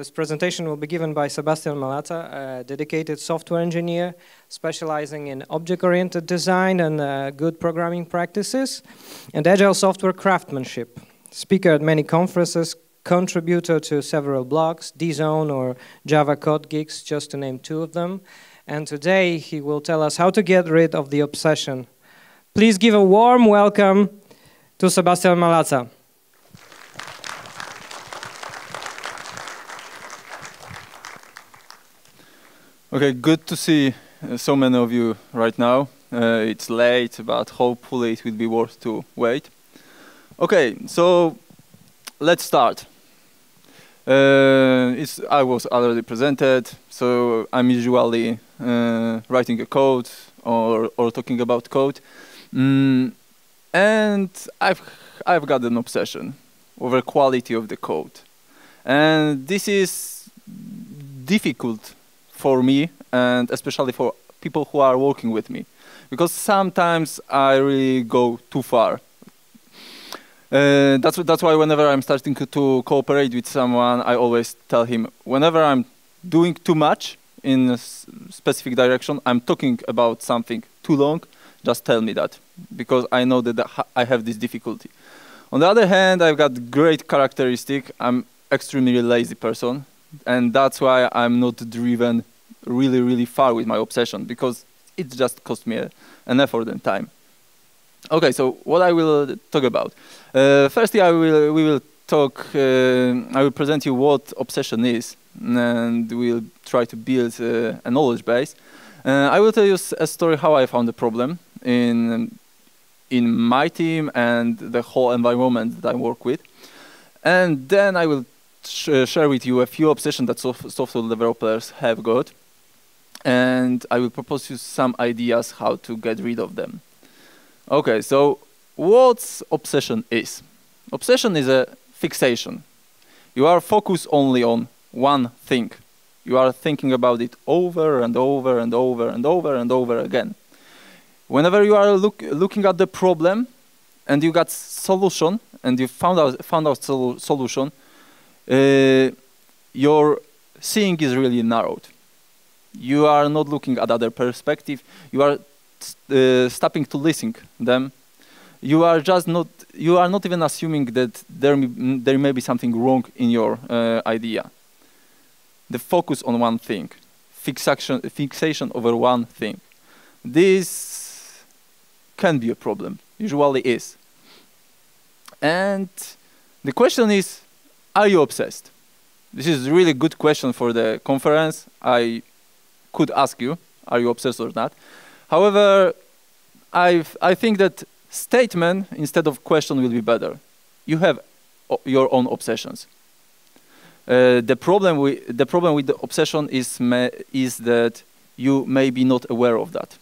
This presentation will be given by Sebastian Malaca, a dedicated software engineer specializing in object-oriented design and uh, good programming practices and agile software craftsmanship. Speaker at many conferences, contributor to several blogs, dzone or Java Code Geeks, just to name two of them. And today he will tell us how to get rid of the obsession. Please give a warm welcome to Sebastian Malaca. Okay, good to see uh, so many of you right now. Uh, it's late, but hopefully it will be worth to wait. Okay, so let's start. Uh, I was already presented, so I'm usually uh, writing a code or, or talking about code. Mm, and I've, I've got an obsession over quality of the code. And this is difficult for me and especially for people who are working with me because sometimes I really go too far. Uh, that's that's why whenever I'm starting to cooperate with someone, I always tell him whenever I'm doing too much in a specific direction, I'm talking about something too long, just tell me that because I know that I have this difficulty. On the other hand, I've got great characteristic. I'm extremely lazy person, and that's why I'm not driven really, really far with my obsession because it just cost me a, an effort and time. Okay, so what I will talk about. Uh, firstly, I will we will talk. Uh, I will present you what obsession is, and we'll try to build uh, a knowledge base. Uh, I will tell you a story how I found the problem in in my team and the whole environment that I work with, and then I will sh uh, share with you a few obsessions that sof software developers have got and I will propose you some ideas how to get rid of them. Okay, so what obsession is? Obsession is a fixation. You are focused only on one thing. You are thinking about it over and over and over and over and over again. Whenever you are look, looking at the problem and you got solution and you found out found out sol solution, uh, your seeing is really narrowed you are not looking at other perspective. You are uh, stopping to listen them. You are just not. You are not even assuming that there there may be something wrong in your uh, idea. The focus on one thing, fixation fixation over one thing. This can be a problem. Usually is. And the question is, are you obsessed? This is a really good question for the conference. I could ask you, are you obsessed or not? However, i I think that statement instead of question will be better. You have your own obsessions. Uh, the problem with the problem with the obsession is is that you may be not aware of that,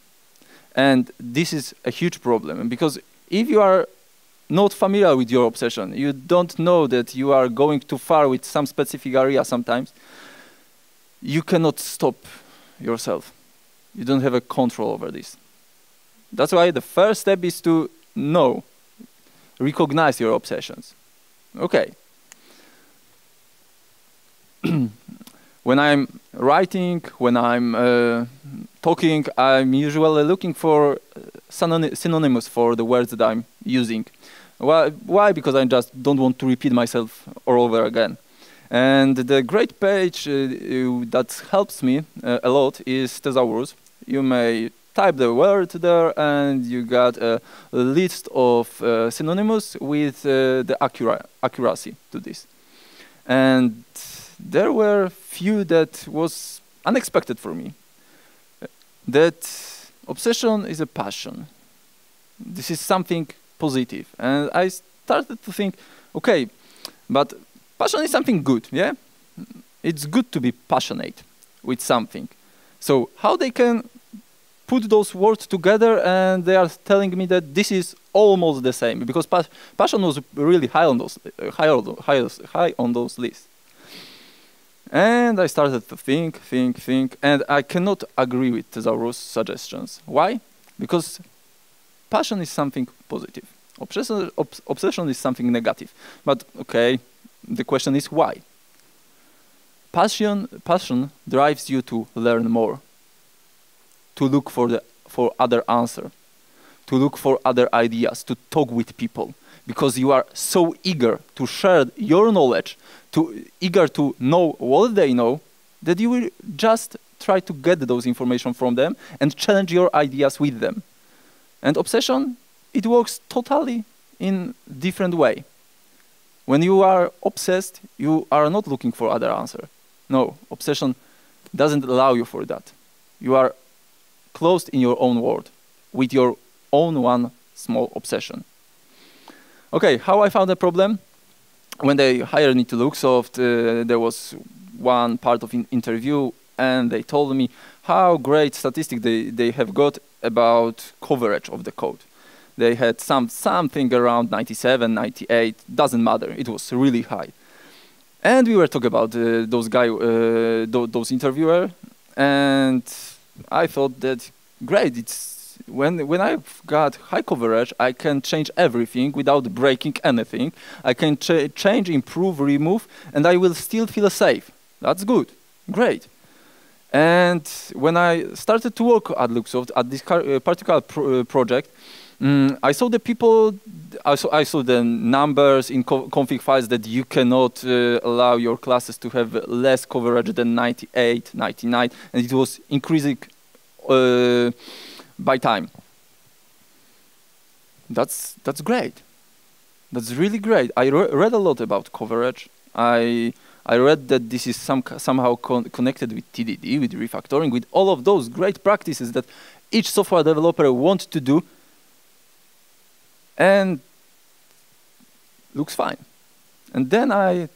and this is a huge problem because if you are not familiar with your obsession, you don't know that you are going too far with some specific area sometimes. You cannot stop yourself. You don't have a control over this. That's why the first step is to know, recognize your obsessions. Okay. when I'm writing, when I'm uh, talking, I'm usually looking for uh, synonymous for the words that I'm using. Why? Why? Because I just don't want to repeat myself all over again. And the great page uh, that helps me uh, a lot is Thesaurus. You may type the word there and you got a list of uh, synonyms with uh, the accura accuracy to this. And there were few that was unexpected for me. That obsession is a passion. This is something positive. And I started to think, okay, but Passion is something good, yeah? It's good to be passionate with something. So how they can put those words together and they are telling me that this is almost the same because pas passion was really high on those uh, high, on, high, high on those lists. And I started to think, think, think, and I cannot agree with Thesaurus' suggestions. Why? Because passion is something positive. Obsession, obs obsession is something negative. But okay, the question is why? passion, passion drives you to learn more, to look for, the, for other answer, to look for other ideas, to talk with people, because you are so eager to share your knowledge, to eager to know what they know, that you will just try to get those information from them and challenge your ideas with them. And obsession, it works totally in different way. When you are obsessed, you are not looking for other answer. No, obsession doesn't allow you for that. You are closed in your own world with your own one small obsession. Okay, how I found the problem? When they hired me to Luxoft, uh, there was one part of an interview and they told me how great statistic they, they have got about coverage of the code. They had some something around 97, 98, doesn't matter. It was really high. And we were talking about uh, those guy, uh, th those interviewer, and I thought that great. It's when when I've got high coverage, I can change everything without breaking anything. I can ch change, improve, remove, and I will still feel safe. That's good, great. And when I started to work at Luxoft at this uh, particular pro uh, project, Mm, I saw the people, I saw, I saw the numbers in co config files that you cannot uh, allow your classes to have less coverage than 98, 99, and it was increasing uh, by time. That's, that's great. That's really great. I re read a lot about coverage. I, I read that this is some, somehow con connected with TDD, with refactoring, with all of those great practices that each software developer wants to do and looks fine. And then I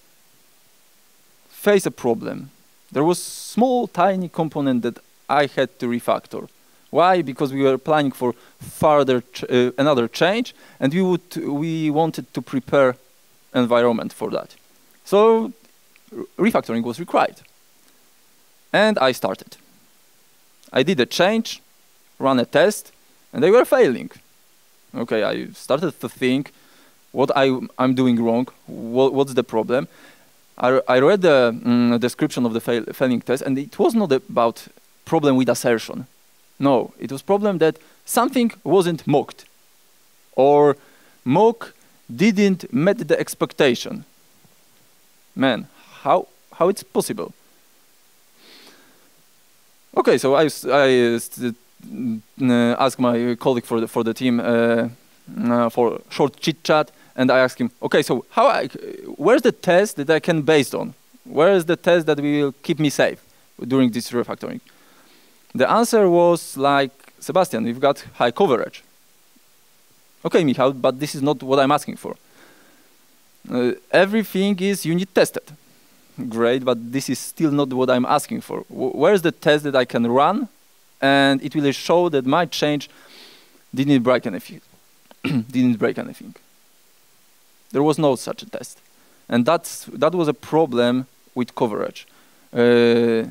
face a problem. There was small, tiny component that I had to refactor. Why? Because we were planning for further ch uh, another change, and we would we wanted to prepare environment for that. So refactoring was required, and I started. I did a change, ran a test, and they were failing. Okay, I started to think what I, am doing wrong, what, what's the problem. I, I read the mm, description of the fail, failing test, and it was not about problem with assertion. No, it was problem that something wasn't mocked, or mock didn't met the expectation. Man, how how it's possible? Okay, so I, I uh, ask my colleague for the, for the team uh, uh, for short chit chat, and I ask him, okay, so how I, where's the test that I can based on? Where is the test that will keep me safe during this refactoring? The answer was like, Sebastian, we've got high coverage. Okay, Michal, but this is not what I'm asking for. Uh, everything is unit tested. Great, but this is still not what I'm asking for. W where's the test that I can run and it will show that my change didn't break anything. didn't break anything. There was no such a test. And that's, that was a problem with coverage. Uh,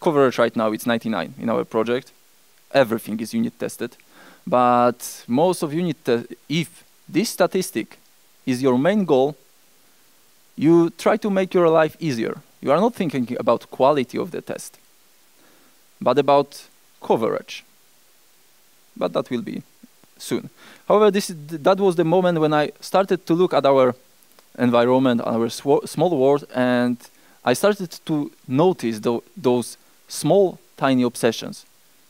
coverage right now, it's 99 in our project. Everything is unit tested. But most of unit, if this statistic is your main goal, you try to make your life easier. You are not thinking about quality of the test but about coverage. But that will be soon. However, this that was the moment when I started to look at our environment, our small world, and I started to notice those small, tiny obsessions,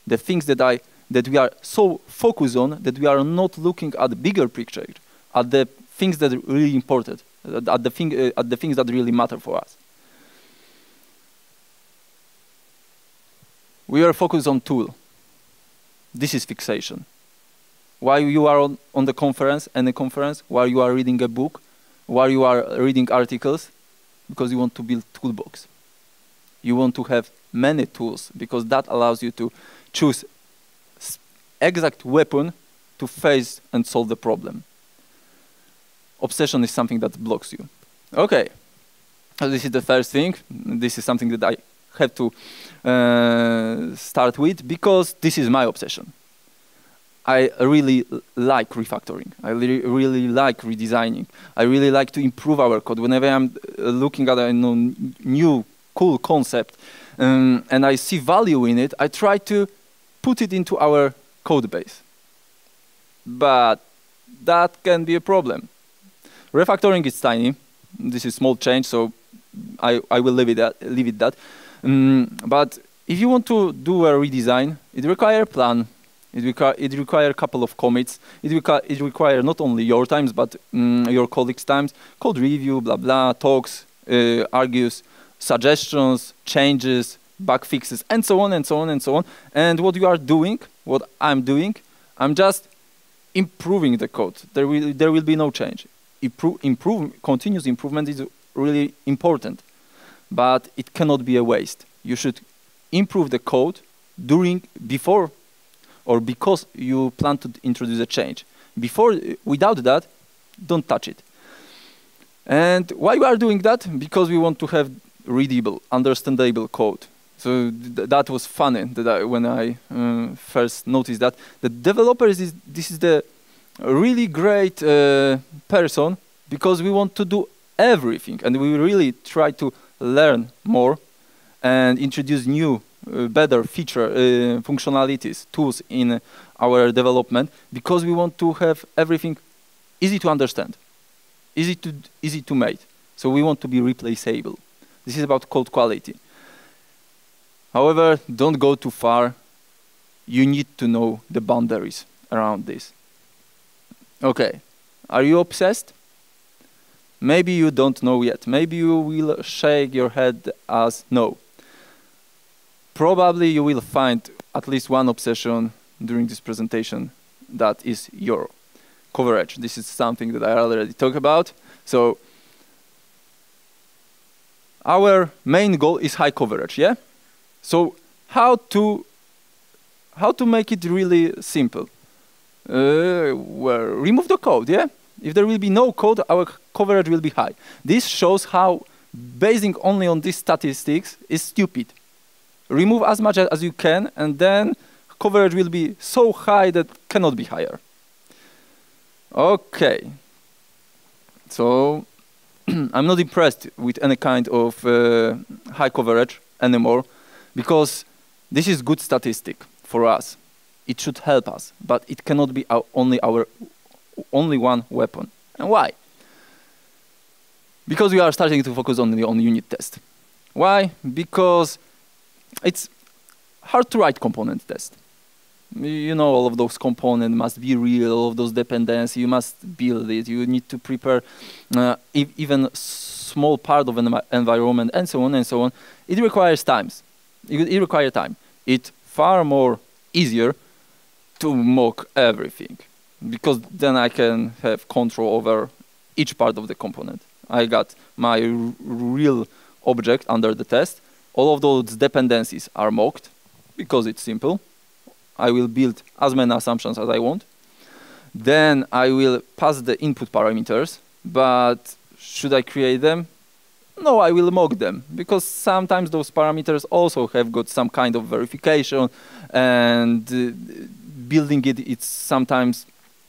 the things that I that we are so focused on that we are not looking at the bigger picture, at the things that are really important, at the, thing, uh, at the things that really matter for us. we are focused on tool. This is fixation. While you are on, on the conference, any conference, while you are reading a book, while you are reading articles, because you want to build toolbox. You want to have many tools because that allows you to choose exact weapon to face and solve the problem. Obsession is something that blocks you. Okay, so this is the first thing. This is something that I have to uh, start with because this is my obsession. I really like refactoring. I really, really like redesigning. I really like to improve our code. Whenever I'm uh, looking at a new cool concept um, and I see value in it, I try to put it into our code base. But that can be a problem. Refactoring is tiny. This is small change, so I, I will leave it at, leave it that. Um, but if you want to do a redesign, it requires a plan. It, require, it requires a couple of commits. It, require, it requires not only your times, but um, your colleagues' times. Code review, blah, blah, talks, uh, argues, suggestions, changes, bug fixes, and so on, and so on, and so on. And what you are doing, what I'm doing, I'm just improving the code. There will, there will be no change. Improve, continuous improvement is really important, but it cannot be a waste. You should improve the code during, before or because you plan to introduce a change. Before, without that, don't touch it. And why we are doing that? Because we want to have readable, understandable code. So th that was funny that I, when I uh, first noticed that the developers is this is the really great uh, person because we want to do everything and we really try to learn more and introduce new uh, better feature uh, functionalities, tools in our development because we want to have everything easy to understand, easy to, easy to make. So we want to be replaceable. This is about code quality. However, don't go too far. You need to know the boundaries around this. Okay, are you obsessed? Maybe you don't know yet. Maybe you will shake your head as no probably you will find at least one obsession during this presentation that is your coverage. This is something that I already talked about. So our main goal is high coverage, yeah? So how to how to make it really simple? Uh, remove the code, yeah? If there will be no code, our coverage will be high. This shows how basing only on these statistics is stupid remove as much as you can, and then coverage will be so high that cannot be higher. Okay. So I'm not impressed with any kind of uh, high coverage anymore because this is good statistic for us. It should help us, but it cannot be our only our only one weapon. And why? Because we are starting to focus only on unit test. Why? Because it's hard to write component test. You know, all of those components must be real, all of those dependencies, you must build it, you need to prepare uh, even small part of an environment and so on and so on. It requires times. It, it requires time. It's far more easier to mock everything because then I can have control over each part of the component. I got my real object under the test all of those dependencies are mocked because it's simple. I will build as many assumptions as I want. Then I will pass the input parameters, but should I create them? No, I will mock them because sometimes those parameters also have got some kind of verification and uh, building it, it's sometimes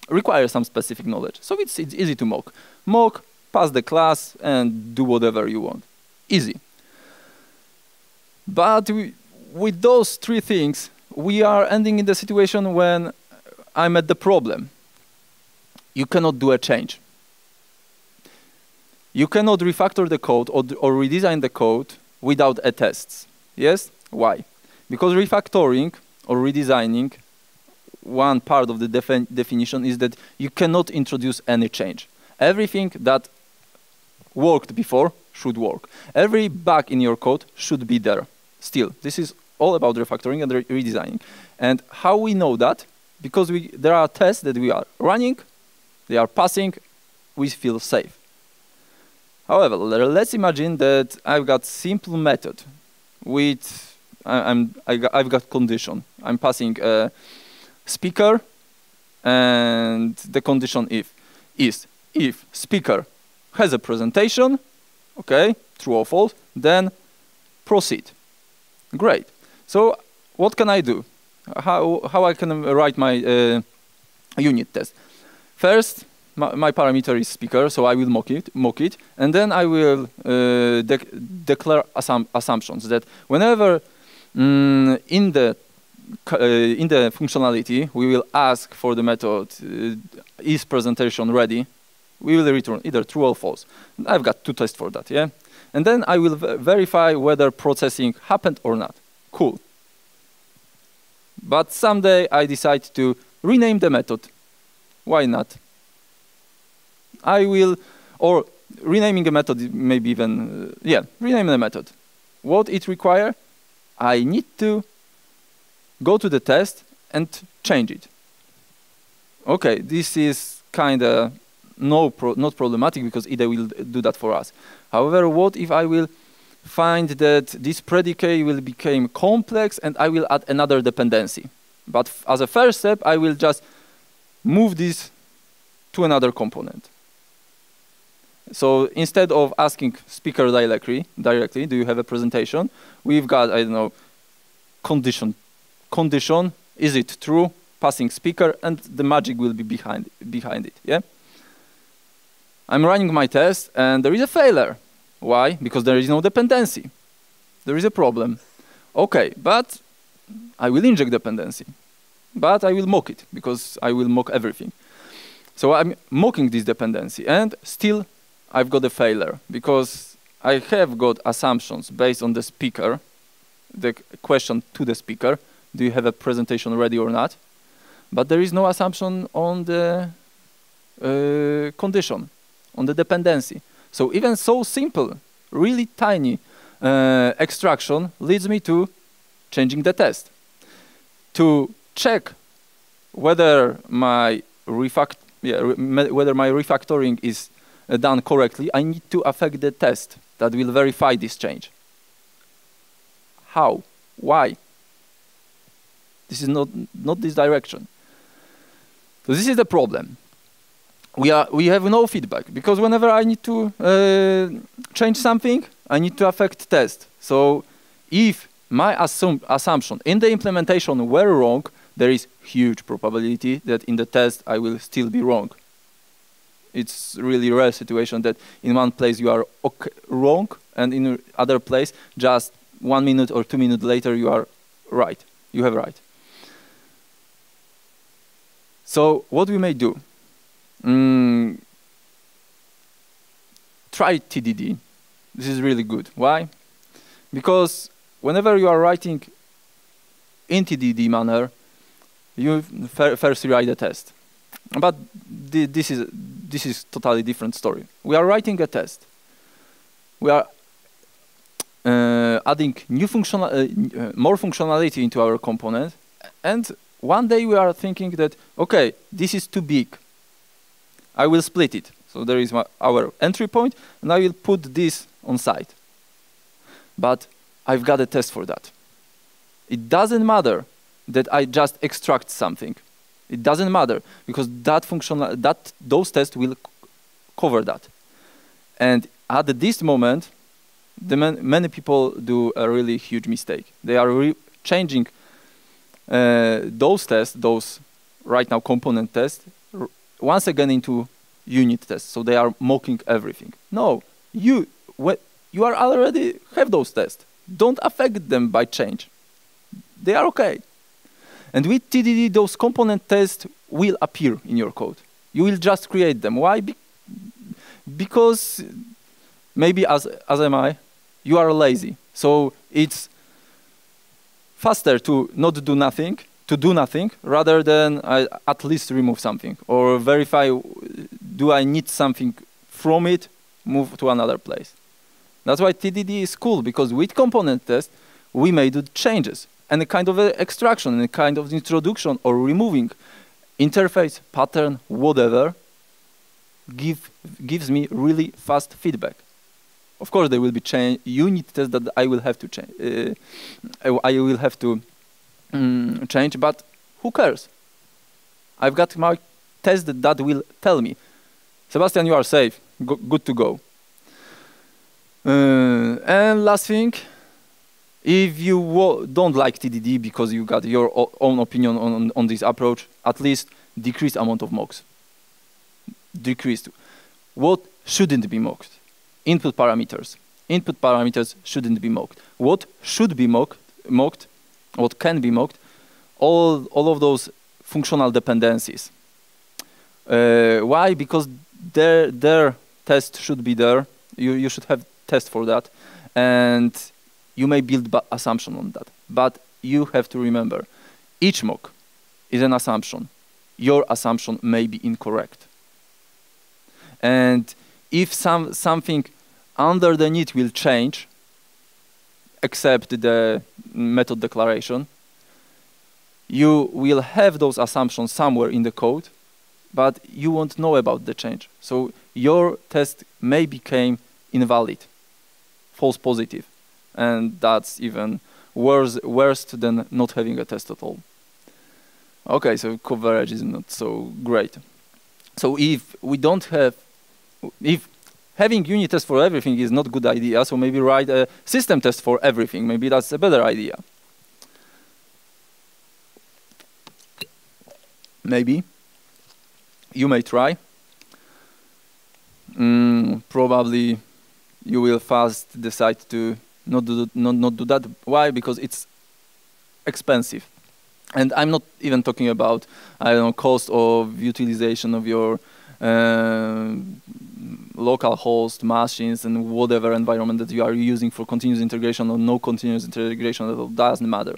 requires some specific knowledge. So it's, it's easy to mock. Mock, pass the class and do whatever you want. Easy. But we, with those three things, we are ending in the situation when I'm at the problem. You cannot do a change. You cannot refactor the code or, or redesign the code without a test. Yes? Why? Because refactoring or redesigning, one part of the defi definition is that you cannot introduce any change. Everything that worked before should work. Every bug in your code should be there still. This is all about refactoring and re redesigning. And how we know that? Because we, there are tests that we are running, they are passing, we feel safe. However, let's imagine that I've got simple method with I, am I I've got condition. I'm passing a speaker, and the condition if is if speaker has a presentation, okay, true or false, then proceed. Great. So what can I do? How, how I can write my uh, unit test? First, my, my, parameter is speaker, so I will mock it, mock it, and then I will uh, de declare assum assumptions that whenever mm, in the in the functionality we will ask for the method uh, is presentation ready, we will return either true or false. I've got two tests for that, yeah, and then I will verify whether processing happened or not. Cool. But someday I decide to rename the method. Why not? I will, or renaming a method, maybe even, uh, yeah, rename the method. What it require? I need to go to the test and change it. Okay, this is kind of no pro not problematic because IDE will do that for us. However, what if I will find that this predicate will become complex and I will add another dependency? But as a first step, I will just move this to another component. So instead of asking speaker directly, directly, do you have a presentation? We've got, I don't know, condition. Condition, is it true? Passing speaker, and the magic will be behind, behind it, yeah? I'm running my test, and there is a failure. Why? Because there is no dependency. There is a problem. Okay, but I will inject dependency. But I will mock it, because I will mock everything. So I'm mocking this dependency, and still I've got a failure because I have got assumptions based on the speaker, the question to the speaker, do you have a presentation ready or not? But there is no assumption on the uh, condition, on the dependency. So even so simple, really tiny uh, extraction leads me to changing the test. To check whether my refact yeah, whether my refactoring is uh, done correctly, I need to affect the test that will verify this change. How? Why? This is not, not this direction. So this is the problem. We, are, we have no feedback because whenever I need to uh, change something, I need to affect test. So if my assum assumption in the implementation were wrong, there is huge probability that in the test I will still be wrong it's really rare situation that in one place you are okay, wrong and in other place just one minute or two minutes later you are right you have right so what we may do? Mm, try tdd this is really good. Why? Because whenever you are writing in tdd manner you first write a test. But this is this is totally different story. We are writing a test. We are uh, adding new functional, uh, uh, more functionality into our component, and one day we are thinking that okay, this is too big. I will split it. So there is my, our entry point, and I will put this on site. But I've got a test for that. It doesn't matter that I just extract something. It doesn't matter because that functional that those tests will cover that. And at this moment, man, many people do a really huge mistake. They are changing uh, those tests, those right now component tests, once again into unit tests. So they are mocking everything. No, you you are already have those tests. Don't affect them by change. They are okay. And with TDD, those component tests will appear in your code. You will just create them. Why? Be because maybe as, as am I, you are lazy. So it's faster to not do nothing, to do nothing, rather than I at least remove something or verify uh, do I need something from it, move to another place. That's why TDD is cool because with component test, we may do changes and a kind of a extraction and a kind of introduction or removing interface, pattern, whatever, give, gives me really fast feedback. Of course, there will be change, unit tests that I will have to change. Uh, I will have to um, change, but who cares? I've got my test that, will tell me, Sebastian, you are safe, go, good to go. Uh, and last thing, if you don't like TDD because you got your own opinion on, on this approach, at least decrease amount of mocks. decreased. What shouldn't be mocked? Input parameters. Input parameters shouldn't be mocked. What should be mocked, mocked what can be mocked, all, all of those functional dependencies. Uh, why? Because their, their test should be there. You, you should have test for that. And you may build assumption on that. But you have to remember, each mock is an assumption. Your assumption may be incorrect. And if some, something underneath will change, except the method declaration, you will have those assumptions somewhere in the code, but you won't know about the change. So your test may become invalid, false positive, and that's even worse, worse than not having a test at all. Okay, so coverage is not so great. So if we don't have, if having unit tests for everything is not a good idea, so maybe write a system test for everything. Maybe that's a better idea. Maybe. You may try. Mm, probably you will fast decide to not do, not, not do that. Why? Because it's expensive. And I'm not even talking about, I don't know, cost of utilization of your Uh, local host machines and whatever environment that you are using for continuous integration or no continuous integration doesn't matter.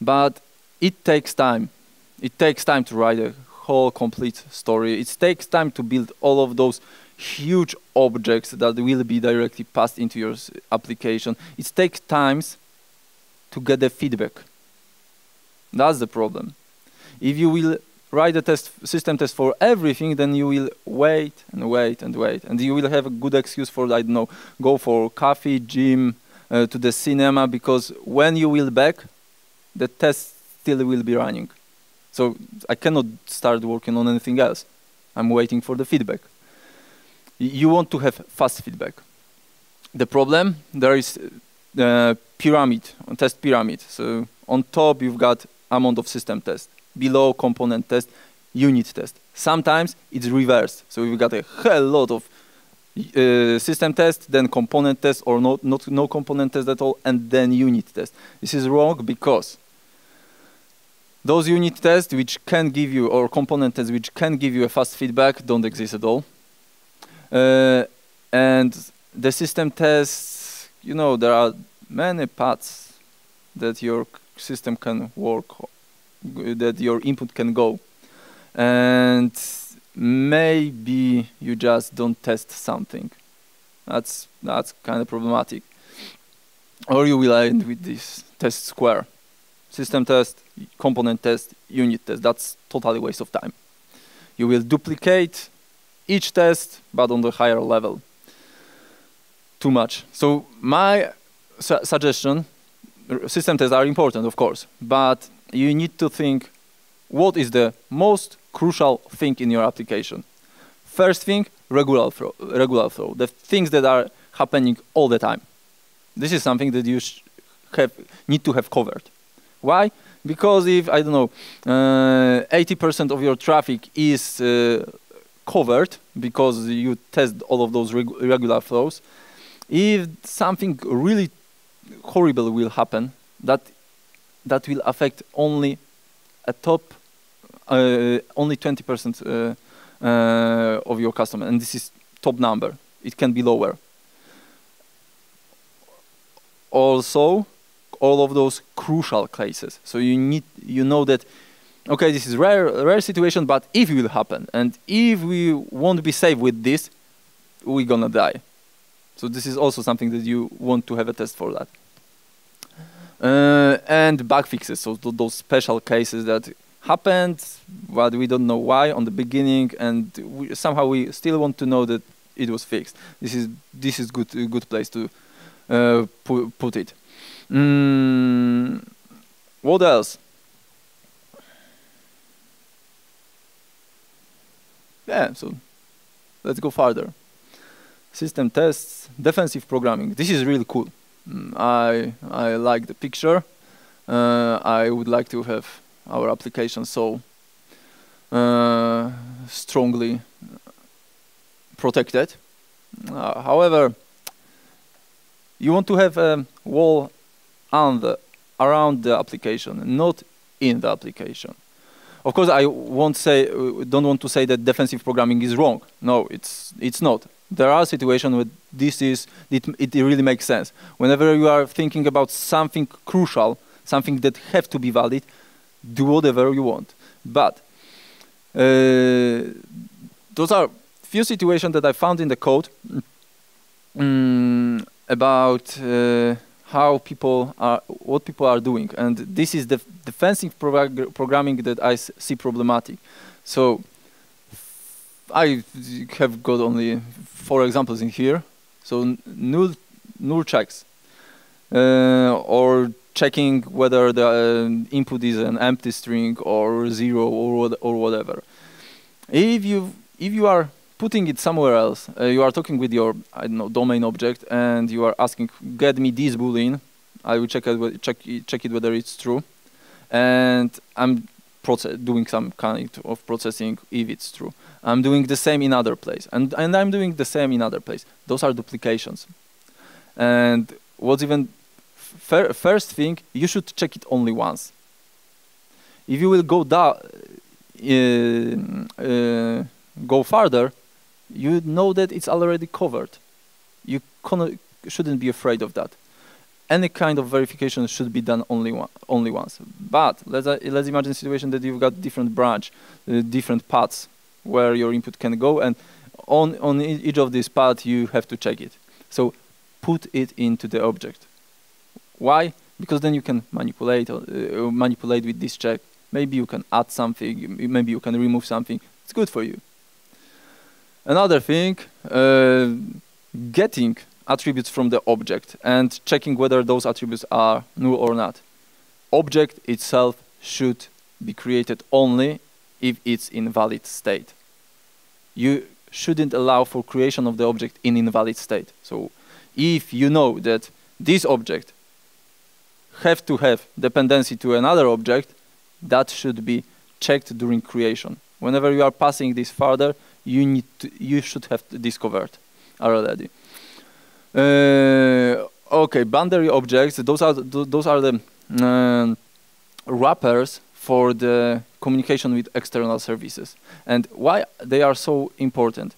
But it takes time. It takes time to write a whole complete story. It takes time to build all of those huge objects that will be directly passed into your application. It takes times to get the feedback. That's the problem. If you will write a test system test for everything, then you will wait and wait and wait, and you will have a good excuse for I don't know, go for coffee, gym, uh, to the cinema, because when you will back, the test still will be running. So I cannot start working on anything else. I'm waiting for the feedback. You want to have fast feedback. The problem there is the pyramid, test pyramid. So on top you've got amount of system test below component test, unit test. Sometimes it's reversed. So we've got a hell lot of uh, system test, then component test, or not, not, no component test at all, and then unit test. This is wrong because those unit tests which can give you, or component tests which can give you a fast feedback don't exist at all. Uh, and the system tests, you know, there are many paths that your system can work that your input can go. And maybe you just don't test something. That's, that's kind of problematic. Or you will end with this test square. System test, component test, unit test. That's totally waste of time. You will duplicate each test, but on the higher level. Too much. So my su suggestion, system tests are important, of course, but you need to think what is the most crucial thing in your application. First thing, regular flow, regular flow, the things that are happening all the time. This is something that you have, need to have covered. Why? Because if, I don't know, 80% uh, of your traffic is uh, covered because you test all of those reg regular flows, if something really horrible will happen, that that will affect only a top, uh, only 20% uh, uh, of your customer, and this is top number. It can be lower. Also, all of those crucial cases. So you need, you know that, okay, this is rare, rare situation, but if it will happen, and if we won't be safe with this, we're gonna die. So this is also something that you want to have a test for that. Uh, and bug fixes, so th those special cases that happened, but we don't know why on the beginning, and we, somehow we still want to know that it was fixed. This is this is good good place to uh, pu put it. Mm, what else? Yeah, so let's go further. System tests, defensive programming. This is really cool. I, I like the picture. Uh, I would like to have our application so uh, strongly protected. Uh, however, you want to have a wall the, around the application, not in the application. Of course, I won't say, don't want to say that defensive programming is wrong. No, it's it's not. There are situations where this is it, it really makes sense. Whenever you are thinking about something crucial, something that have to be valid, do whatever you want. But uh, those are few situations that I found in the code um, about uh, how people are, what people are doing, and this is the defensive prog programming that I see problematic. So I have got only four examples in here. So null null checks, uh, or checking whether the uh, input is an empty string or zero or or whatever. If you if you are putting it somewhere else, uh, you are talking with your I don't know domain object and you are asking get me this boolean. I will check it check check it whether it's true, and I'm doing some kind of processing if it's true. I'm doing the same in other place, and and I'm doing the same in other place. Those are duplications, and what's even first thing you should check it only once. If you will go down, uh, uh, go farther, you know that it's already covered. You shouldn't be afraid of that. Any kind of verification should be done only one, only once. But let's uh, let's imagine a situation that you've got different branch, uh, different paths where your input can go, and on on each of these paths you have to check it. So put it into the object. Why? Because then you can manipulate uh, manipulate with this check. Maybe you can add something. Maybe you can remove something. It's good for you. Another thing, uh, getting attributes from the object and checking whether those attributes are null or not. Object itself should be created only if it's in valid state. You shouldn't allow for creation of the object in invalid state. So if you know that this object have to have dependency to another object, that should be checked during creation. Whenever you are passing this further, you need to, you should have discovered already. Uh, okay, boundary objects. Those are those are the uh, wrappers for the communication with external services. And why they are so important?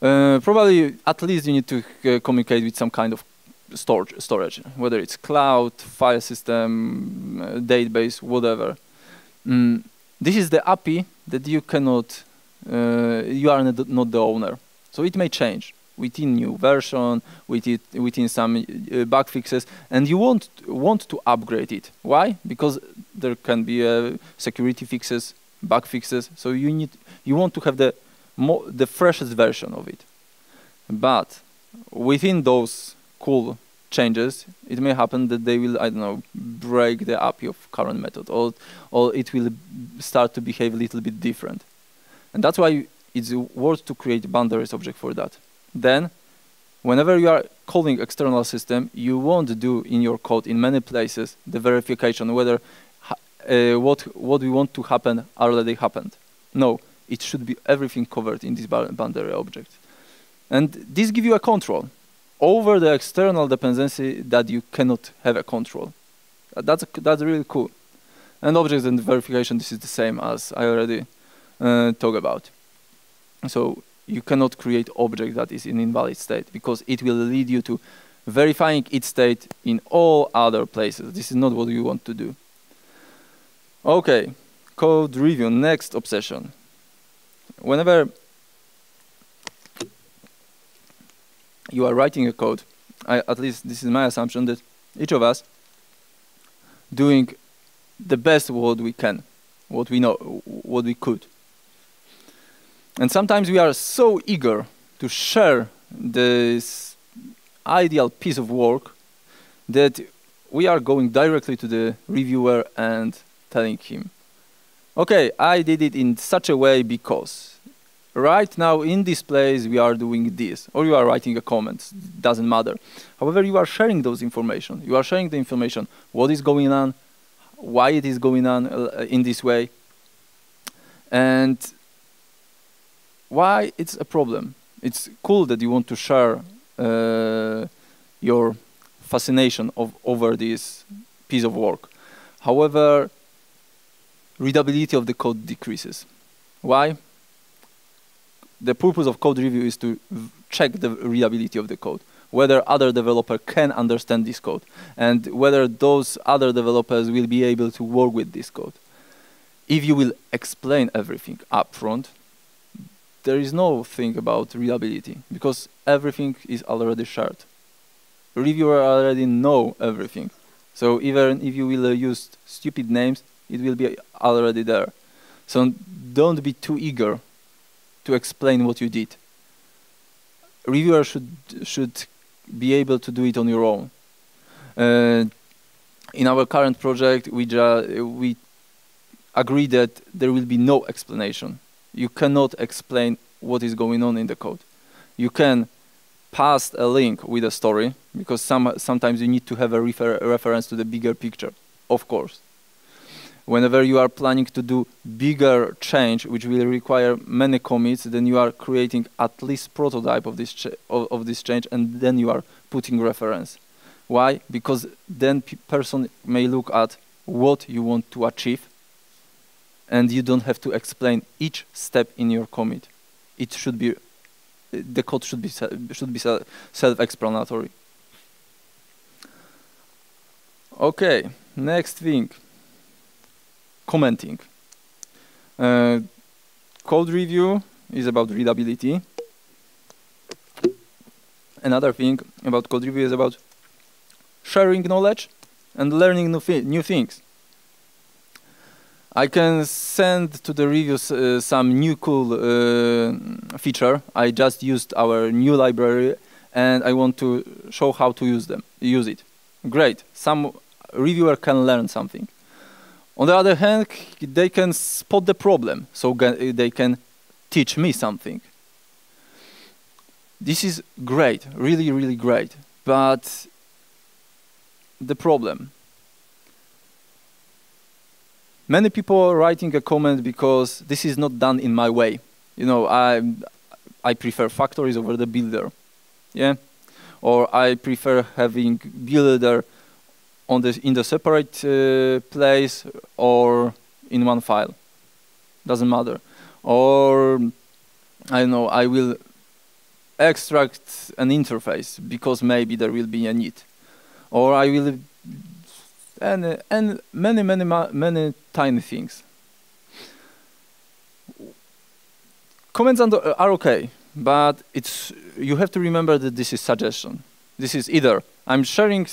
Uh, probably at least you need to uh, communicate with some kind of storage, storage, whether it's cloud, file system, uh, database, whatever. Mm, this is the API that you cannot uh, you are not the owner. So it may change within new version, within, within some uh, bug fixes, and you want want to upgrade it. Why? Because there can be uh, security fixes, bug fixes. So you need you want to have the the freshest version of it. But within those cool changes, it may happen that they will I don't know break the API of current method, or or it will start to behave a little bit different. And that's why it's worth to create boundaries object for that. Then, whenever you are calling external system, you won't do in your code in many places the verification whether uh, what what we want to happen already happened. No, it should be everything covered in this boundary object. And this gives you a control over the external dependency that you cannot have a control. That's, that's really cool. And objects and verification, this is the same as I already uh, talk about. So you cannot create object that is in invalid state because it will lead you to verifying its state in all other places. This is not what you want to do. Okay, code review, next obsession. Whenever you are writing a code, I, at least this is my assumption that each of us doing the best what we can, what we know, what we could. And sometimes we are so eager to share this ideal piece of work that we are going directly to the reviewer and telling him, okay, I did it in such a way because right now in this place we are doing this, or you are writing a comment, doesn't matter. However, you are sharing those information. You are sharing the information, what is going on, why it is going on uh, in this way. And why it's a problem? It's cool that you want to share uh, your fascination of, over this piece of work. However, readability of the code decreases. Why? The purpose of code review is to check the readability of the code, whether other developer can understand this code, and whether those other developers will be able to work with this code. If you will explain everything upfront, there is no thing about readability because everything is already shared. Reviewer already know everything. So even if you will uh, use stupid names, it will be already there. So don't be too eager to explain what you did. Reviewer should should be able to do it on your own. Uh, in our current project, we we agree that there will be no explanation. You cannot explain what is going on in the code. You can pass a link with a story because some sometimes you need to have a refer reference to the bigger picture, of course whenever you are planning to do bigger change, which will require many commits, then you are creating at least prototype of this of, of, this change, and then you are putting reference. Why? Because then person may look at what you want to achieve, and you don't have to explain each step in your commit. It should be the code should be should be self-explanatory. Okay, next thing commenting. Uh, code review is about readability. Another thing about code review is about sharing knowledge and learning new, new things. I can send to the reviews uh, some new cool uh, feature. I just used our new library and I want to show how to use them, use it. Great. Some reviewer can learn something. On the other hand, they can spot the problem, so they can teach me something. This is great, really, really great. But the problem. Many people are writing a comment because this is not done in my way. You know, I, I prefer factories over the builder. Yeah? Or I prefer having builder on the in the separate uh, place or in one file doesn't matter or I know I will extract an interface because maybe there will be a need or I will and and many many many tiny things comments uh, are okay but it's you have to remember that this is suggestion this is either I'm sharing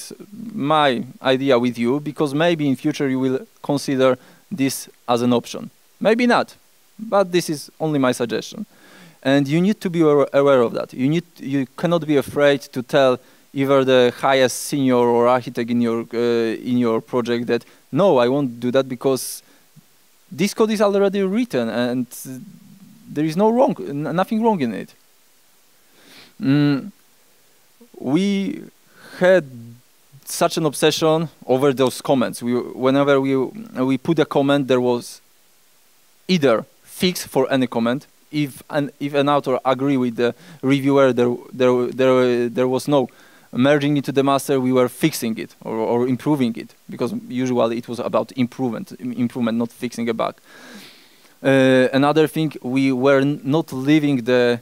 my idea with you because maybe in future you will consider this as an option. Maybe not, but this is only my suggestion. And you need to be aware of that. You, need, you cannot be afraid to tell either the highest senior or architect in your, uh, in your project that, no, I won't do that because this code is already written and there is no wrong, nothing wrong in it. Mm, we had such an obsession over those comments. We, whenever we, we put a comment, there was either fix for any comment. If an, if an author agree with the reviewer, there, there, there, there was no merging into the master, we were fixing it or, or improving it because usually it was about improvement, improvement, not fixing a bug. Uh, another thing, we were not leaving the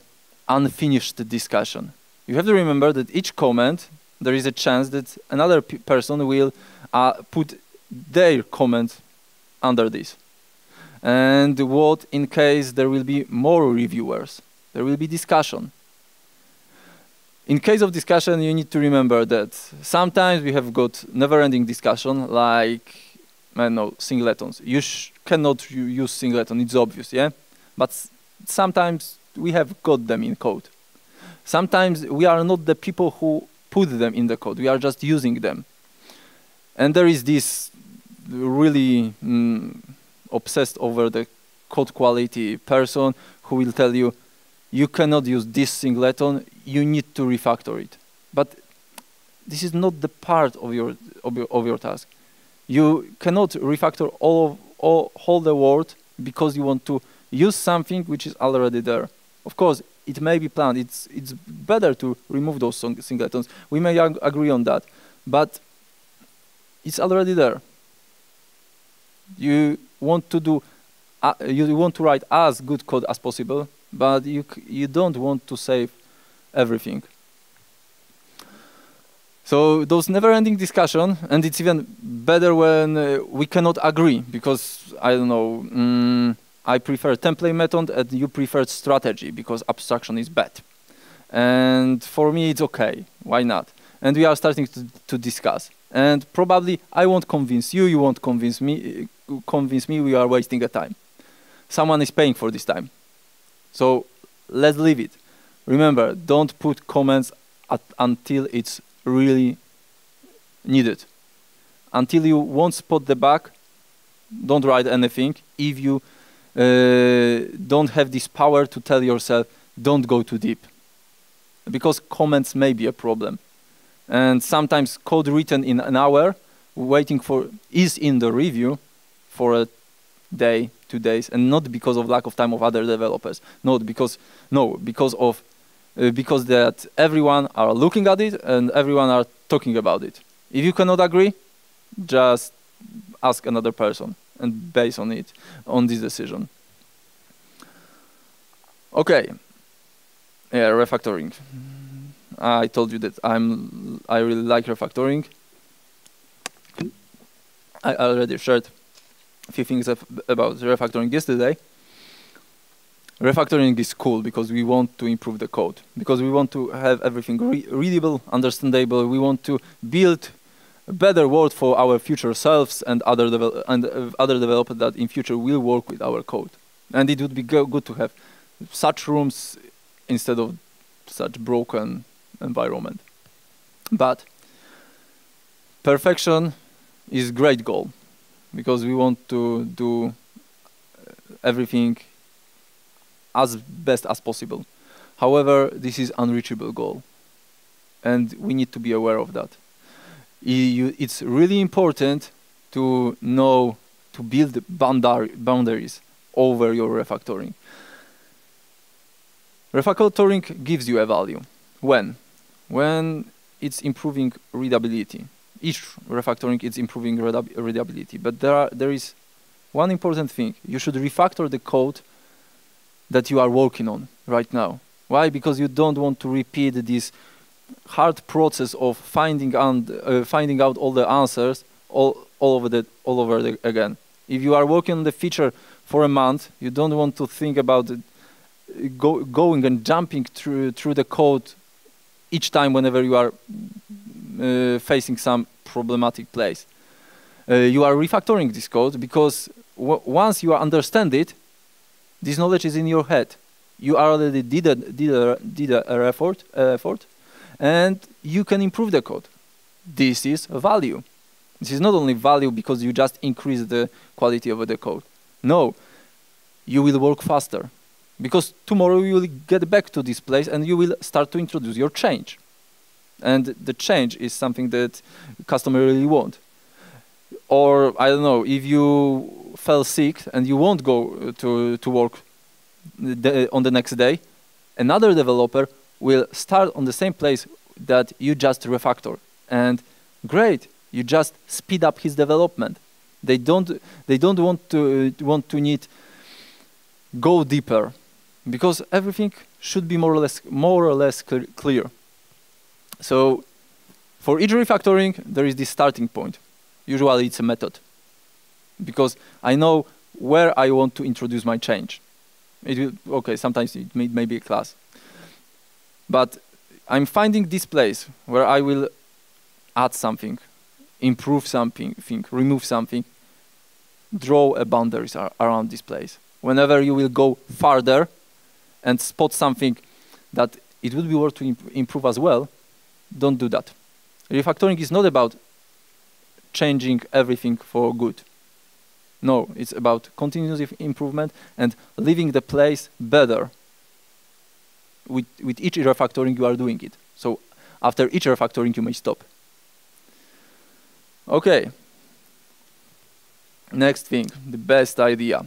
unfinished discussion. You have to remember that each comment there is a chance that another person will uh, put their comment under this. And what in case there will be more reviewers? There will be discussion. In case of discussion, you need to remember that sometimes we have got never-ending discussion, like I don't know singletons. You cannot use singleton; it's obvious, yeah. But sometimes we have got them in code. Sometimes we are not the people who put them in the code. We are just using them. And there is this really mm, obsessed over the code quality person who will tell you, you cannot use this singleton, you need to refactor it. But this is not the part of your, of your, of your task. You cannot refactor all of all, all the world because you want to use something which is already there. Of course, it may be planned. It's it's better to remove those singletons. We may ag agree on that, but it's already there. You want to do, uh, you want to write as good code as possible, but you you don't want to save everything. So those never-ending discussion, and it's even better when uh, we cannot agree because I don't know. Mm, I prefer template method, and you prefer strategy because abstraction is bad. And for me, it's okay. Why not? And we are starting to, to discuss. And probably I won't convince you. You won't convince me. Convince me. We are wasting a time. Someone is paying for this time. So let's leave it. Remember, don't put comments until it's really needed. Until you won't spot the bug, don't write anything. If you uh, don't have this power to tell yourself, don't go too deep. Because comments may be a problem. And sometimes code written in an hour, waiting for, is in the review for a day, two days, and not because of lack of time of other developers. Not because, no, because of uh, because that everyone are looking at it and everyone are talking about it. If you cannot agree, just ask another person and base on it, on this decision. Okay. Yeah, refactoring. I told you that I'm I really like refactoring. I already shared a few things about refactoring yesterday refactoring is cool because we want to improve the code, because we want to have everything re readable, understandable. We want to build a better world for our future selves and other and uh, other developers that in future will work with our code. And it would be go good to have such rooms instead of such broken environment. But perfection is great goal because we want to do uh, everything as best as possible. However, this is unreachable goal, and we need to be aware of that. It's really important to know to build boundaries over your refactoring. Refactoring gives you a value. When? When it's improving readability. Each refactoring is improving readability, but there, are, there is one important thing. You should refactor the code that you are working on right now. Why? Because you don't want to repeat this hard process of finding and uh, finding out all the answers all, all over the all over the, again. If you are working on the feature for a month, you don't want to think about it, go, going and jumping through through the code each time whenever you are facing some problematic place. Uh, you are refactoring this code because once you understand it, this knowledge is in your head. You already did a, did a, did a effort, uh, effort, and you can improve the code. This is value. This is not only value because you just increase the quality of the code. No, you will work faster because tomorrow you will get back to this place and you will start to introduce your change. And the change is something that customer really want. Or I don't know, if you fell sick and you won't go uh, to, to work the, on the next day, another developer will start on the same place that you just refactor. And great, you just speed up his development. They don't, they don't want to uh, want to need go deeper because everything should be more or less more or less clear. So for each refactoring, there is this starting point. Usually it's a method because I know where I want to introduce my change. It will, okay, sometimes it may, may be a class. But I'm finding this place where I will add something, improve something, think, remove something, draw a boundaries ar around this place. Whenever you will go farther and spot something that it would be worth to imp improve as well, don't do that. Refactoring is not about changing everything for good. No, it's about continuous improvement and leaving the place better. With, with each refactoring, you are doing it. So after each refactoring, you may stop. Okay. Next thing, the best idea.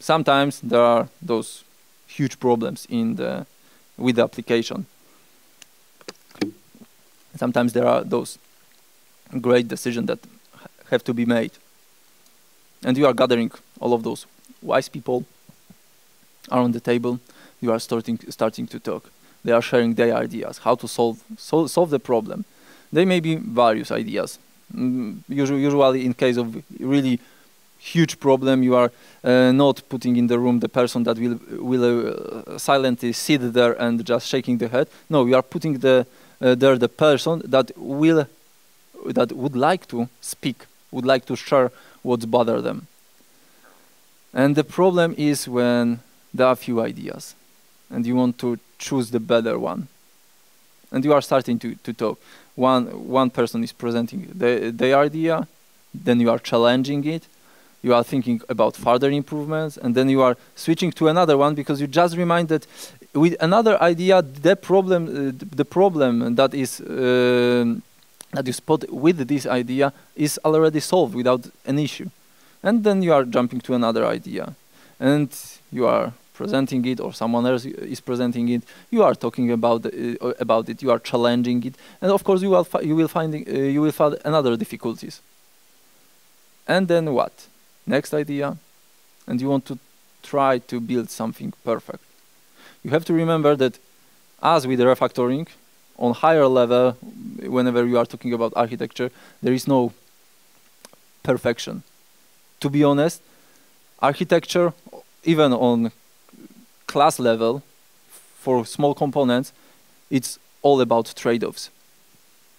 Sometimes there are those huge problems in the with the application. Sometimes there are those great decisions that have to be made. And you are gathering all of those wise people around the table. You are starting starting to talk. They are sharing their ideas, how to solve sol solve the problem. There may be various ideas. Mm, usually, usually, in case of really huge problem, you are uh, not putting in the room the person that will will uh, silently sit there and just shaking the head. No, you are putting the uh, there the person that will that would like to speak, would like to share what's bother them. And the problem is when there are few ideas and you want to choose the better one. And you are starting to, to talk. One, one person is presenting the, the idea, then you are challenging it, you are thinking about further improvements, and then you are switching to another one because you just remind that with another idea, the problem, uh, the problem that is uh, that you spot with this idea is already solved without an issue. And then you are jumping to another idea. And you are presenting it or someone else is presenting it. You are talking about uh, about it. You are challenging it. And of course you will you will find uh, you will find another difficulties. And then what? Next idea. And you want to try to build something perfect. You have to remember that as with the refactoring, on higher level, whenever you are talking about architecture, there is no perfection. To be honest, architecture, even on class level, for small components, it's all about trade-offs.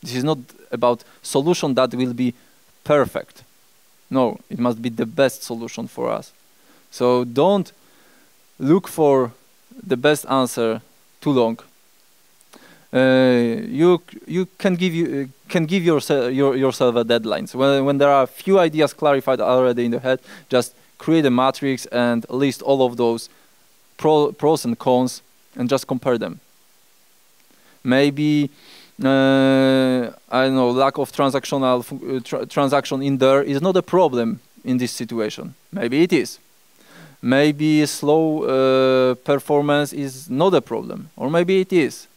This is not about solution that will be perfect. No, it must be the best solution for us. So don't look for the best answer too long uh, you you can give you uh, can give yourself your, yourself a deadline. So when when there are a few ideas clarified already in the head, just create a matrix and list all of those pro, pros and cons and just compare them. Maybe uh, I don't know lack of transactional uh, tra transaction in there is not a problem in this situation. Maybe it is. Maybe slow uh, performance is not a problem, or maybe it is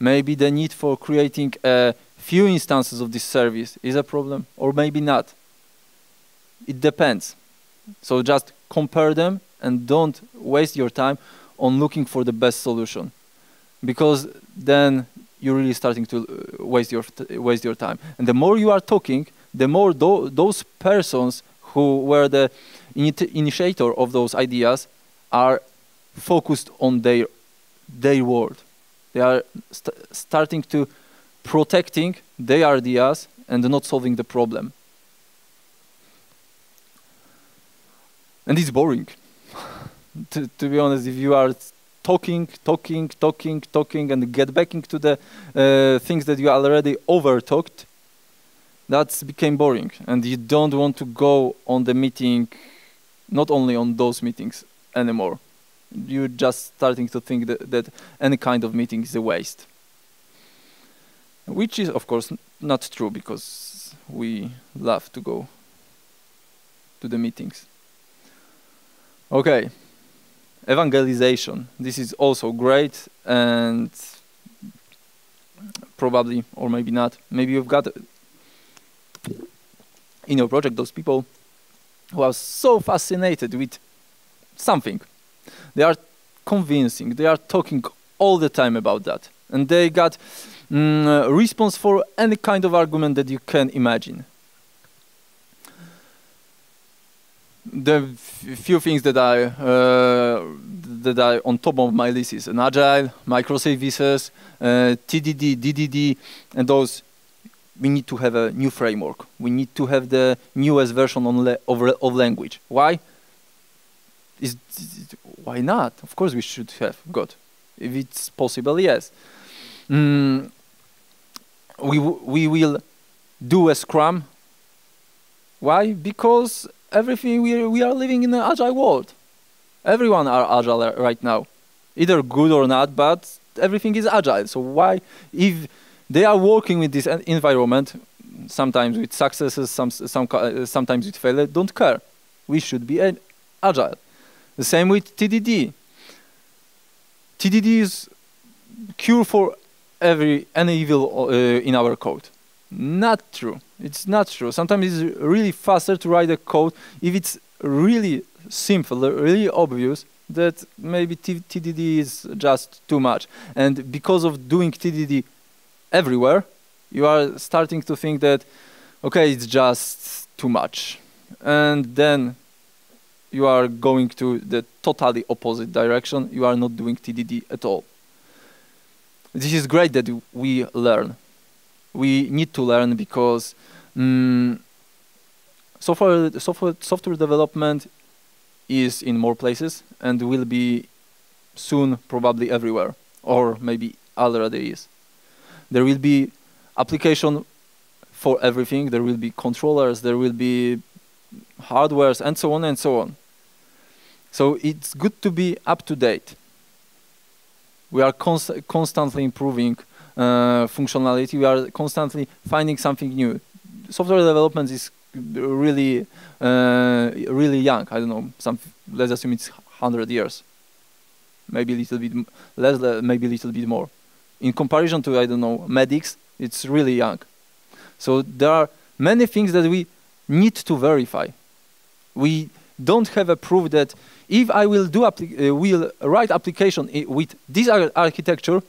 maybe the need for creating a few instances of this service is a problem, or maybe not. It depends. So just compare them and don't waste your time on looking for the best solution, because then you're really starting to uh, waste your waste your time. And the more you are talking, the more those persons who were the initiator of those ideas are focused on their their world they are st starting to protecting their ideas and not solving the problem. And it's boring. to, to, be honest, if you are talking, talking, talking, talking, and get back into the uh, things that you already over talked, that's became boring. And you don't want to go on the meeting, not only on those meetings anymore you're just starting to think that, that any kind of meeting is a waste. Which is, of course, not true because we love to go to the meetings. Okay, evangelization. This is also great and probably, or maybe not, maybe you've got uh, in your project those people who are so fascinated with something they are convincing. They are talking all the time about that. And they got mm, response for any kind of argument that you can imagine. The few things that I uh, that I on top of my list is an agile, microservices, uh, TDD, DDD, and those. We need to have a new framework. We need to have the newest version of, of language. Why? is why not? Of course, we should have got. If it's possible, yes. Mm, we we will do a Scrum. Why? Because everything we we are living in an agile world. Everyone are agile right now, either good or not, but everything is agile. So why, if they are working with this environment, sometimes with successes, some, some sometimes with failure, don't care. We should be agile. The same with TDD. TDD is cure for every any evil uh, in our code. Not true. It's not true. Sometimes it's really faster to write a code if it's really simple, really obvious that maybe TDD is just too much. And because of doing TDD everywhere, you are starting to think that, okay, it's just too much. And then you are going to the totally opposite direction. You are not doing TDD at all. This is great that we learn. We need to learn because um, software, software, software development is in more places and will be soon probably everywhere or maybe already is. There will be application for everything. There will be controllers, there will be hardwares and so on and so on. So it's good to be up to date. We are const constantly improving uh, functionality. We are constantly finding something new. Software development is really, uh, really young. I don't know. Some let's assume it's hundred years, maybe a little bit less, maybe a little bit more. In comparison to I don't know medics, it's really young. So there are many things that we need to verify. We don't have a proof that if I will do uh, will write application with this ar architecture,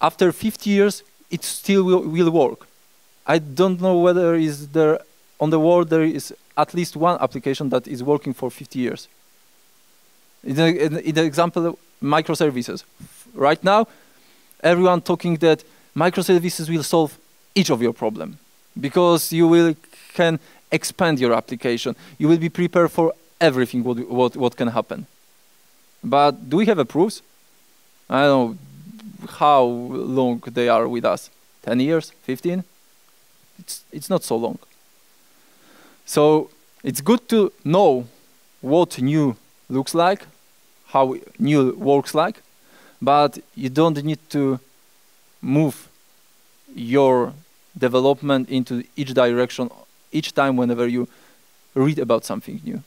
after 50 years it still will, will work. I don't know whether is there on the world there is at least one application that is working for 50 years. In the, in the example, microservices. Right now, everyone talking that microservices will solve each of your problem because you will can expand your application. You will be prepared for everything what, what, what can happen. But do we have a proofs? I don't know how long they are with us. 10 years? 15? It's, it's not so long. So it's good to know what new looks like, how new works like, but you don't need to move your development into each direction each time whenever you read about something new.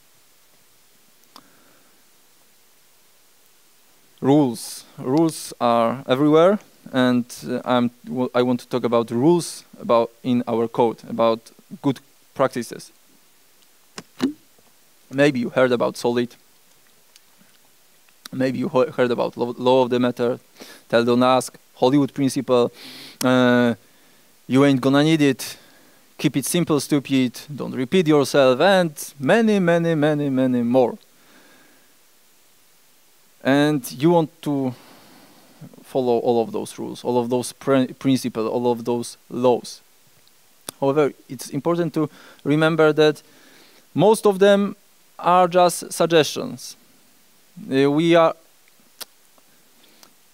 Rules. Rules are everywhere, and uh, i want to talk about rules about in our code, about good practices. Maybe you heard about Solid. Maybe you heard about law of Demeter, tell don't ask, Hollywood principle. Uh, you ain't gonna need it. Keep it simple, stupid. Don't repeat yourself, and many, many, many, many more. And you want to follow all of those rules, all of those principles, all of those laws. However, it's important to remember that most of them are just suggestions. Uh, we are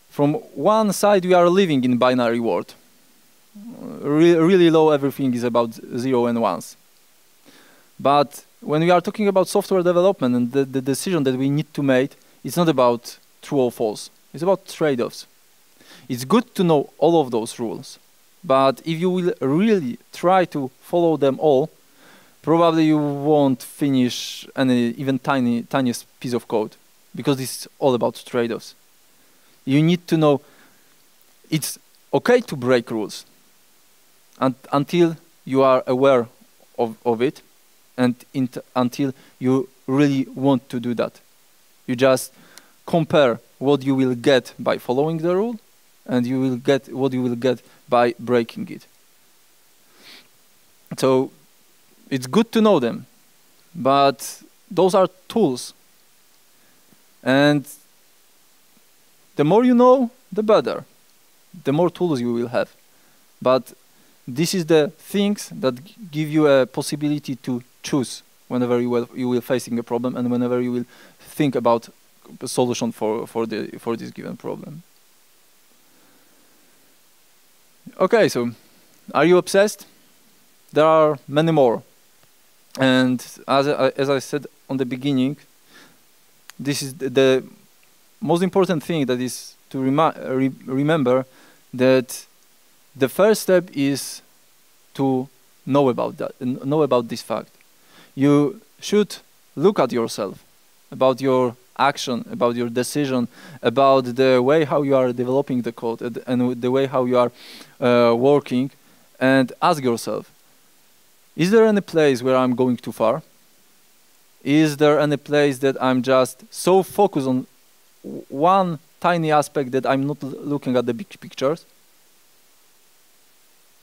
from one side we are living in binary world. Re really low everything is about zero and ones. But when we are talking about software development and the, the decision that we need to make, it's not about true or false. It's about trade-offs. It's good to know all of those rules. But if you will really try to follow them all, probably you won't finish any even tiny tiniest piece of code because it's all about trade-offs. You need to know it's okay to break rules and until you are aware of, of it and until you really want to do that. You just compare what you will get by following the rule and you will get what you will get by breaking it. So it's good to know them, but those are tools. And the more you know, the better. The more tools you will have. But this is the things that give you a possibility to choose whenever you will, you will facing a problem and whenever you will think about a solution for, for, the, for this given problem. Okay, so are you obsessed? There are many more. And as I, as I said on the beginning, this is the, the most important thing that is to remi re remember that the first step is to know about that, know about this fact. You should look at yourself, about your action, about your decision, about the way how you are developing the code and, and the way how you are uh, working, and ask yourself, is there any place where I'm going too far? Is there any place that I'm just so focused on one tiny aspect that I'm not looking at the big pictures?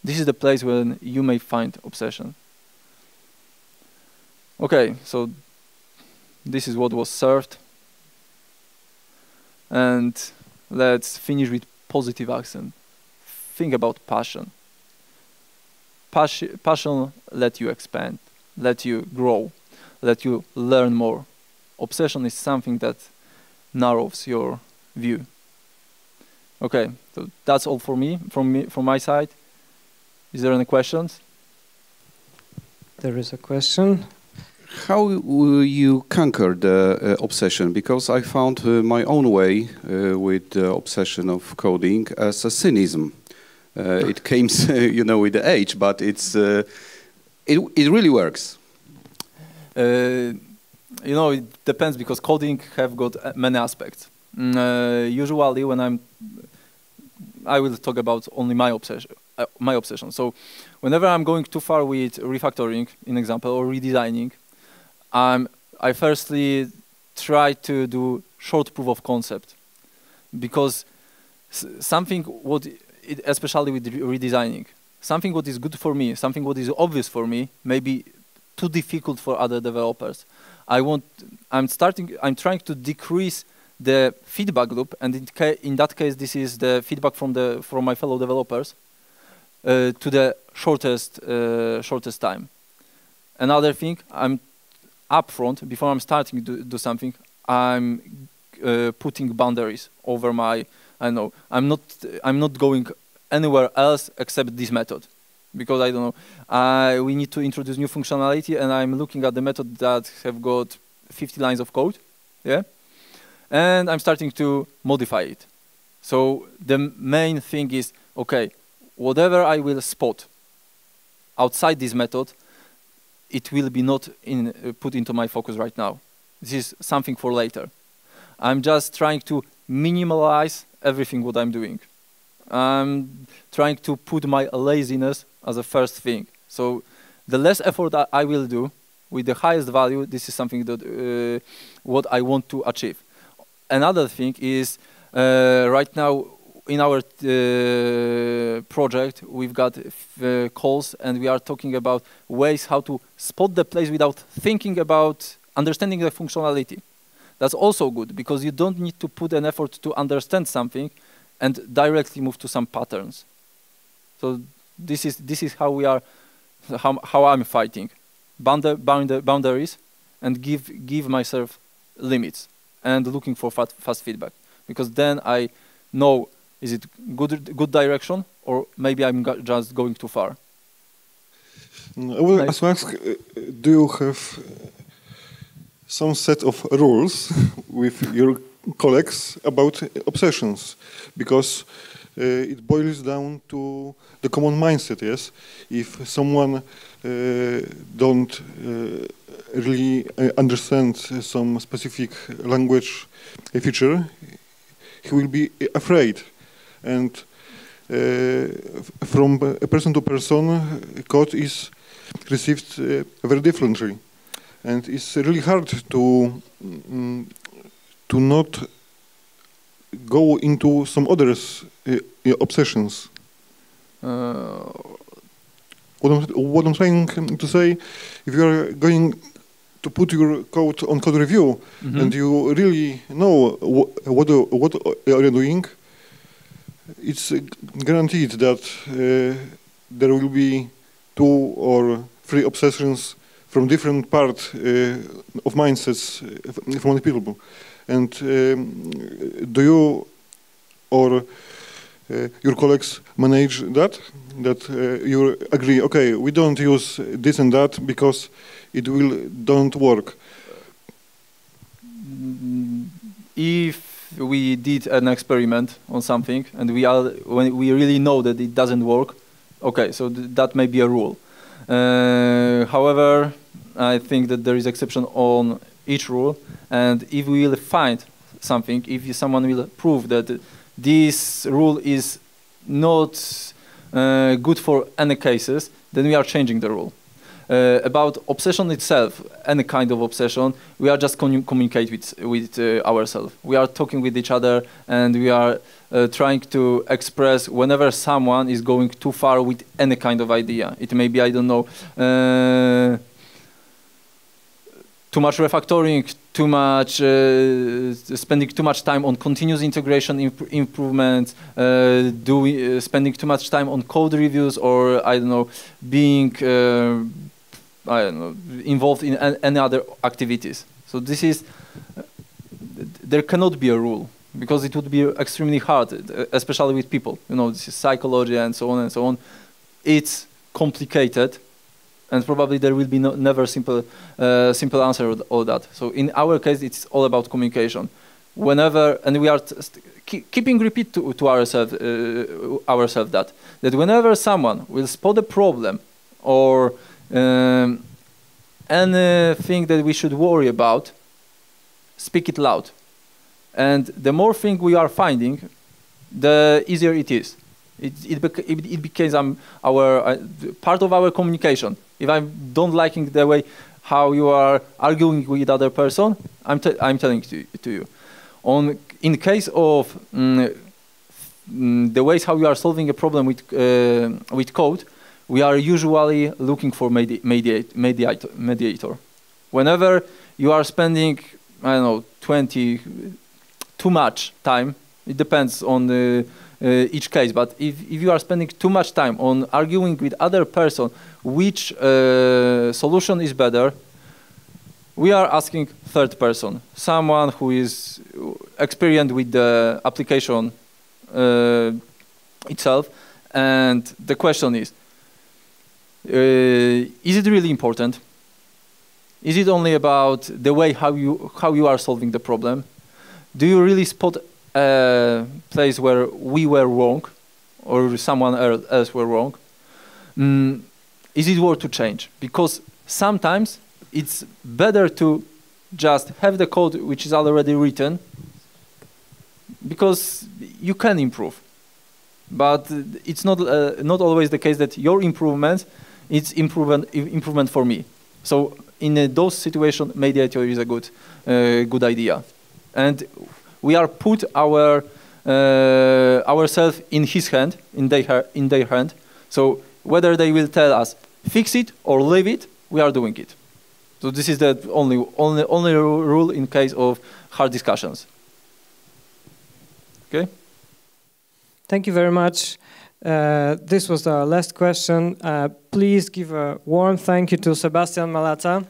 This is the place where you may find obsession. Okay, so this is what was served. And let's finish with positive accent. Think about passion. Passion, passion let you expand, let you grow, let you learn more. Obsession is something that narrows your view. Okay, so that's all for me, from me, from my side. Is there any questions? There is a question. How will you conquer the uh, obsession? Because I found uh, my own way uh, with the obsession of coding as a cynicism. Uh, it came, you know, with the age, but it's uh, it it really works. Uh, you know, it depends because coding have got many aspects. Mm, usually, when I'm, I will talk about only my obsession. my obsession. So, whenever I'm going too far with refactoring, in example, or redesigning, um, I firstly try to do short proof of concept because something what it, especially with re redesigning something what is good for me something what is obvious for me may be too difficult for other developers i want i'm starting i'm trying to decrease the feedback loop and in, in that case this is the feedback from the from my fellow developers uh, to the shortest uh, shortest time another thing i'm upfront before I'm starting to do something, I'm uh, putting boundaries over my. I know I'm not. I'm not going anywhere else except this method, because I don't know. I we need to introduce new functionality, and I'm looking at the method that have got 50 lines of code, yeah, and I'm starting to modify it. So the main thing is okay. Whatever I will spot outside this method, it will be not in, uh, put into my focus right now. This is something for later. I'm just trying to minimalize everything what I'm doing. I'm trying to put my laziness as a first thing. So the less effort I will do with the highest value, this is something that uh, what I want to achieve. Another thing is uh, right now in our uh, project, we've got uh, calls and we are talking about ways how to spot the place without thinking about understanding the functionality. That's also good because you don't need to put an effort to understand something and directly move to some patterns. So this is this is how we are, how, how I'm fighting, Bounder, bounder, boundaries, and give give myself limits and looking for fast, fast feedback because then I know is it good good direction, or maybe I'm go just going too far? I will nice. ask: uh, Do you have some set of rules with your colleagues about obsessions? Because it boils down to the common mindset. Yes, if someone uh, don't uh, really uh, understand some specific language feature, he will be afraid and uh, from person to person, code is received uh, very differently, and it's really hard to um, to not go into some other uh, obsessions. what I'm, what I'm trying to say, if you are going to put your code on code review mm -hmm. and you really know what what are you doing, it's guaranteed that uh, there will be two or three obsessions from different part uh, of mindsets uh, from the people. And do you or uh, your colleagues manage that? That uh, you agree, okay, we don't use this and that because it will don't work. If we did an experiment on something and we are when we really know that it doesn't work okay so th that may be a rule uh, however i think that there is exception on each rule, and if we will find something, if someone will prove that this rule is not uh, good for any cases, then we are changing the rule. Uh, about obsession itself, any kind of obsession, we are just communicate with with uh, ourselves. We are talking with each other, and we are uh, trying to express whenever someone is going too far with any kind of idea. It may be I don't know uh, too much refactoring, too much uh, spending too much time on continuous integration imp improvements, uh, doing uh, spending too much time on code reviews, or I don't know, being uh, I don't know involved in any other activities. So this is there cannot be a rule because it would be extremely hard, especially with people. You know, this is psychology and so on and so on. It's complicated and probably there will be no, never simple uh, simple answer to all that. So in our case, it's all about communication. Whenever and we are keeping repeat to, to ourselves uh, ourselves that that whenever someone will spot a problem or um, anything that we should worry about, speak it loud. And the more thing we are finding, the easier it is. It, it, bec it, it becomes um, our uh, part of our communication. If I don't liking the way how you are arguing with other person, I'm, I'm telling to, to you. On in case of mm, mm, the ways how you are solving a problem with uh, with code, we are usually looking for medi mediate, mediator, mediator. Whenever you are spending, I don't know, 20, too much time, it depends on the each case. But if, if you are spending too much time on arguing with other person which uh, solution is better, we are asking third person, someone who is experienced with the application uh, itself. And the question is, uh, is it really important? Is it only about the way how you, how you are solving the problem? Do you really spot a place where we were wrong or someone else were wrong, mm, is it worth to change? Because sometimes it's better to just have the code which is already written because you can improve. But it's not, uh, not always the case that your improvement is improvement, improvement for me. So in uh, those situations, mediator is a good, uh, good idea. And we are put our uh, ourselves in his hand, in their, in their hand. So whether they will tell us fix it or leave it, we are doing it. So this is the only only only rule in case of hard discussions. Okay. Thank you very much. Uh, this was the last question. Uh, please give a warm thank you to Sebastian Malaca.